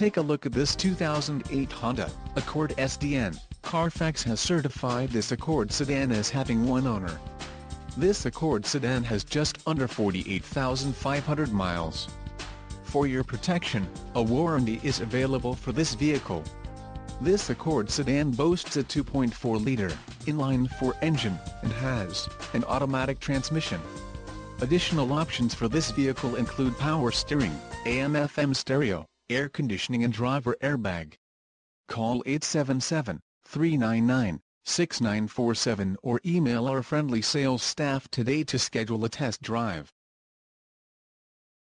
Take a look at this 2008 Honda Accord SDN. Carfax has certified this Accord sedan as having one owner. This Accord sedan has just under 48,500 miles. For your protection, a warranty is available for this vehicle. This Accord sedan boasts a 2.4-liter, inline-four engine, and has an automatic transmission. Additional options for this vehicle include power steering, AM-FM stereo, air conditioning and driver airbag. Call 877-399-6947 or email our friendly sales staff today to schedule a test drive.